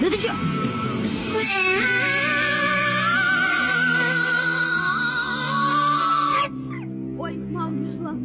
Да ты чё? Ой, мало пришла.